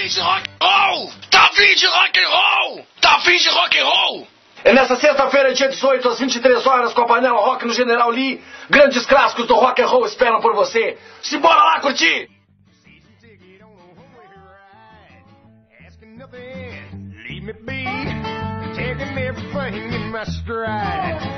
afim de rock and roll? Tá afim de rock and roll? Tá afim de rock and roll? É nessa sexta-feira, dia 18, às 23 horas, com a panela rock no General Lee. Grandes clássicos do rock and roll esperam por você. Se bora lá curtir! Leave me be, taking everything in my stride.